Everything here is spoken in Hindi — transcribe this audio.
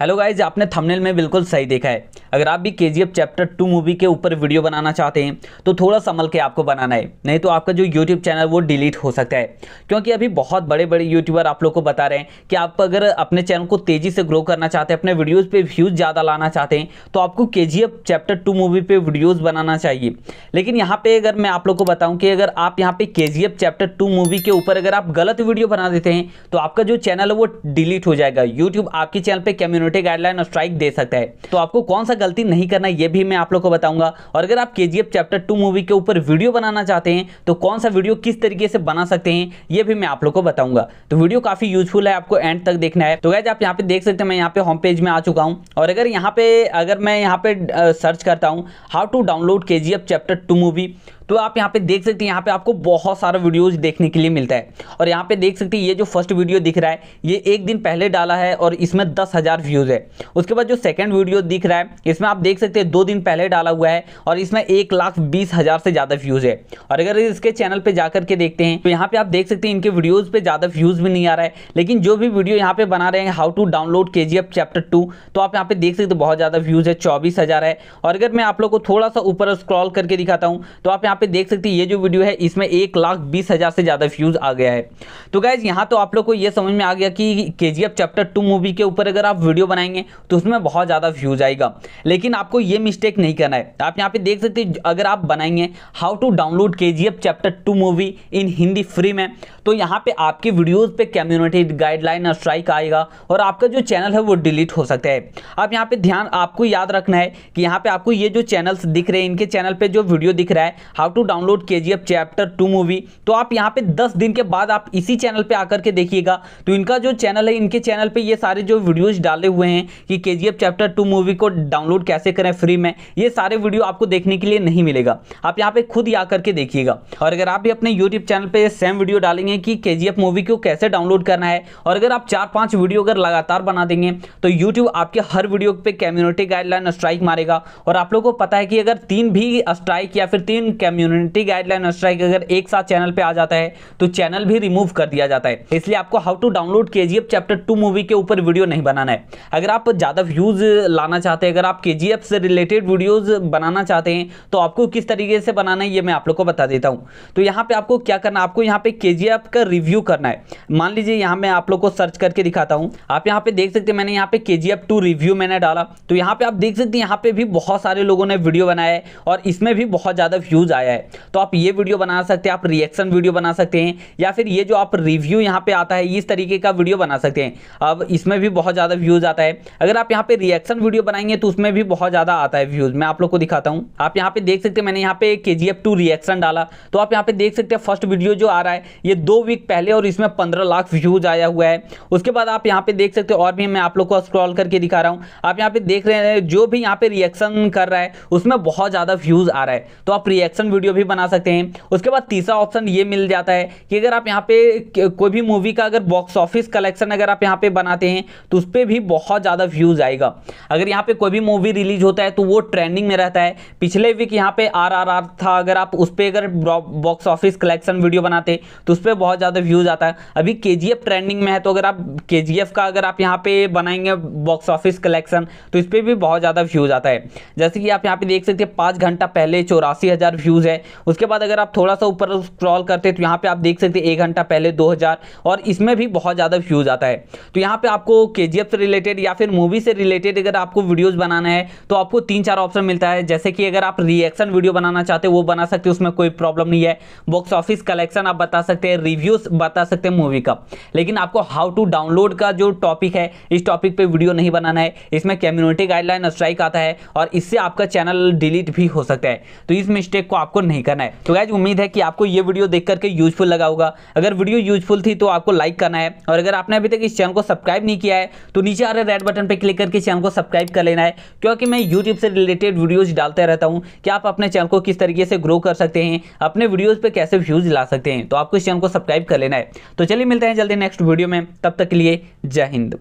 हेलो गाइज़ आपने थंबनेल में बिल्कुल सही देखा है। अगर आप भी के चैप्टर टू मूवी के ऊपर वीडियो बनाना चाहते हैं तो थोड़ा संभल के आपको बनाना है। नहीं तो आपका जो यूट्यूब चैनल वो डिलीट हो सकता है। क्योंकि अभी बहुत बड़े बड़े यूट्यूबर आप लोग को बता रहे हैं कि आप अगर अपने चैनल को तेज़ी से ग्रो करना चाहते हैं, अपने वीडियोज़ पर व्यूज़ ज़्यादा लाना चाहते हैं तो आपको के चैप्टर टू मूवी पर वीडियोज़ बनाना चाहिए। लेकिन यहाँ पर अगर मैं आप लोग को बताऊँ कि अगर आप यहाँ पे के चैप्टर टू मूवी के ऊपर अगर आप गलत वीडियो बना देते हैं तो आपका जो चैनल है वो डिलीट हो जाएगा। यूट्यूब आपके चैनल पर कम्युनिटी गाइडलाइन और स्ट्राइक दे सकता है। तो आपको कौन सा गलती नहीं करना, ये भी मैं आप लोग को बताऊँगा। और अगर आप के चैप्टर टू मूवी के ऊपर वीडियो बनाना चाहते हैं तो कौन सा वीडियो किस तरीके से बना सकते हैं यह भी मैं आप लोग को बताऊँगा। तो वीडियो काफ़ी यूजफुल है आपको एंड तक देखना है। तो गैज आप यहाँ पे देख सकते हैं, मैं यहाँ पे होम पेज में आ चुका हूँ। और अगर यहाँ पे, अगर मैं यहाँ पे सर्च करता हूँ how to download K chapter two movie तो आप यहाँ पे देख सकते हैं, यहाँ पे आपको बहुत सारा वीडियोज़ देखने के लिए मिलता है। और यहाँ पे देख सकते हैं, ये जो फ़र्स्ट वीडियो दिख रहा है, ये एक दिन पहले डाला है और इसमें दस हज़ार व्यूज़ है। उसके बाद जो सेकंड वीडियो दिख रहा है, इसमें आप देख सकते हैं, दो दिन पहले डाला हुआ है और इसमें एक लाख बीस हज़ार से ज़्यादा व्यूज़ है। और अगर इसके चैनल पर जाकर के देखते हैं तो यहाँ पे आप देख सकते हैं, इनके वीडियोज़ पर ज़्यादा व्यूज़ भी नहीं आ रहा है। लेकिन जो भी वीडियो यहाँ पे बना रहे हैं हाउ टू डाउनलोड के चैप्टर टू तो आप यहाँ पे देख सकते हैं, बहुत ज़्यादा व्यूज़ है, चौबीस है। और अगर मैं आप लोग को थोड़ा सा ऊपर स्क्रॉल करके दिखाता हूँ तो आप यहाँ पे देख सकते हैं, ये जो वीडियो है, इसमें एक लाख बीस हज़ार से ज़्यादा व्यूज़ आ गया है। तो गैज यहाँ तो आप लोग को ये समझ में आ गया कि केजीएफ चैप्टर टू मूवी के ऊपर अगर आप वीडियो बनाएँगे तो उसमें बहुत ज़्यादा व्यूज़ आएगा। लेकिन आपको ये मिस्टेक नहीं करना है। आप यहाँ पे देख सकते अगर आप बनाएँगे हाउ टू डाउनलोड के chapter two movie in Hindi free में तो यहाँ पे आपके वीडियोज़ पे कम्युनिटी गाइडलाइन और स्ट्राइक आएगा और आपका जो चैनल है, वो डिलीट हो सकता है। अब यहाँ पे ध्यान, आपको याद रखना है कि यहाँ पे आपको ये जो चैनल्स दिख रहे हैं, इनके चैनल पे जो वीडियो दिख रहा है how to download KGF chapter two movie. तो आप यहाँ पे दस दिन के बाद आप इसी चैनल पे आकर के देखिएगा। तो इनका जो चैनल है, इनके चैनल पे ये सारे जो वीडियोज़ डाले हुए हैं कि केजीएफ चैप्टर टू मूवी को डाउनलोड कैसे करें फ्री में, ये सारे वीडियो आपको देखने के लिए नहीं मिलेगा। आप यहाँ पे खुद ही आकर के देखिएगा। और अगर आप भी अपने यूट्यूब चैनल पर सेम वीडियो डालेंगे कि के मूवी को कैसे डाउनलोड करना है, और अगर आप चार पाँच वीडियो अगर लगातार बना देंगे तो यूट्यूब आपके हर वीडियो पे कम्युनिटी गाइडलाइन स्ट्राइक मारेगा। और आप लोगों को पता है कि अगर तीन भी स्ट्राइक या फिर तीन कम्युनिटी गाइडलाइन स्ट्राइक अगर एक साथ चैनल पे आ जाता है तो चैनल भी रिमूव कर दिया जाता है। इसलिए आपको how to download KGF chapter two movie के ऊपर वीडियो नहीं बनाना है। अगर आप ज़्यादा व्यूज़ लाना चाहते हैं, अगर आप केजीएफ से रिलेटेड वीडियोज़ बनाना चाहते हैं तो आपको किस तरीके से बनाना है, ये मैं आप लोग को बता देता हूँ। तो यहाँ पे आपको क्या करना आपको यहाँ पे के का रिव्यू करना है। मान लीजिए यहाँ मैं आप लोग को सर्च करके दिखाता हूँ। आप यहाँ पे देख सकते हैं, मैंने यहाँ पे के टू रिव्यू मैंने डाला। तो यहाँ पे आप देख सकते हैं, यहाँ पे भी बहुत सारे लोगों ने वीडियो बनाया है और इसमें भी बहुत ज़्यादा व्यूज़ आया है। तो आप ये वीडियो बना सकते हैं, आप रिएक्शन वीडियो बना सकते हैं, या फिर ये जो आप रिव्यू यहाँ पे आता है, इस तरीके का वीडियो बना सकते हैं। अब इसमें भी बहुत ज़्यादा व्यूज़ आता है। अगर आप यहाँ पे रिएक्शन वीडियो बनाएँगे तो उसमें भी बहुत ज़्यादा आता है व्यूज़ मैं आप लोग को दिखाता हूँ। आप यहाँ पे देख सकते हैं, मैंने यहाँ पे के जी रिएक्शन डाला। तो आप यहाँ पे देख सकते हैं फ़र्स्ट वीडियो जो आ रहा है, ये दो वीक पहले और इसमें पंद्रह लाख व्यूज़ आया हुआ है। उसके बाद आप यहाँ पे देख सकते हो, और भी मैं आप लोग को स्क्रॉल करके दिखा रहा हूँ। आप यहाँ पे देख रहे हैं, जो भी यहाँ पे रिएक्शन कर रहा है, उसमें बहुत ज़्यादा व्यूज़ आ रहा है। तो आप रिएक्शन वीडियो भी बना सकते हैं। उसके बाद तीसरा ऑप्शन ये मिल जाता है कि अगर आप यहाँ पे कोई भी मूवी का अगर बॉक्स ऑफ़िस कलेक्शन अगर आप यहाँ पे बनाते हैं तो उस पर भी बहुत ज़्यादा व्यूज़ आएगा। अगर यहाँ पे कोई भी मूवी रिलीज़ होता है तो वो ट्रेंडिंग में रहता है। पिछले वीक यहाँ पे आर आर आर था, अगर आप उस पर अगर बॉक्स ऑफ़िस कलेक्शन वीडियो बनाते तो उस पर बहुत ज़्यादा व्यूज़ आता है। अभी के ट्रेंडिंग में है तो अगर आप के का अगर आप यहाँ पे बनाएँगे बॉक्स ऑफ़िस कलेक्शन तो इस पर भी बहुत ज़्यादा व्यूज़ आता है। जैसे कि आप यहाँ पे देख सकते हैं, पाँच घंटा पहले चौरासी व्यूज़ है। उसके बाद अगर आप थोड़ा सा ऊपर स्क्रॉल करते तो यहाँ पे आप देख सकते हैं, एक घंटा पहले दो हज़ार, और इसमें भी बहुत ज़्यादा व्यूज़ आता है। तो यहाँ पे आपको के से रिलेटेड या फिर मूवी से रिलेटेड अगर आपको वीडियोज़ बनाना है तो आपको तीन चार ऑप्शन मिलता है। जैसे कि अगर आप रिएक्शन वीडियो बनाना चाहते हैं, वो बना सकते हैं, उसमें कोई प्रॉब्लम नहीं है। बॉक्स ऑफ़िस कलेक्शन आप बता सकते हैं रिव्यूज़ बता सकते हैं मूवी का। लेकिन आपको हाउ टू डाउनलोड का जो टॉपिक है, इस टॉपिक पर वीडियो नहीं बनाना है। इसमें कम्युनिटी गाइडलाइन स्ट्राइक आता है, और इससे आपका चैनल डिलीट भी हो सकता है। तो इस मिस्टेक को आपको नहीं करना है। तो गैज उम्मीद है कि आपको ये वीडियो देख करके यूजफुल लगा होगा। अगर वीडियो यूजफुल थी तो आपको लाइक करना है। और अगर आपने अभी तक इस चैनल को सब्सक्राइब नहीं किया है तो नीचे आ रहे रेड बटन पर क्लिक करके चैनल को सब्सक्राइब कर लेना है। क्योंकि मैं यूट्यूब से रिलेटेड वीडियोज़ डालते रहता हूँ। कि आप अपने चैनल को किस तरीके से ग्रो कर सकते हैं, अपने वीडियोज़ पर कैसे व्यूज़ ला सकते हैं तो आपको इस चैनल को सब्सक्राइब कर लेना है। तो चलिए मिलते हैं जल्दी नेक्स्ट वीडियो में। तब तक के लिए जय हिंद।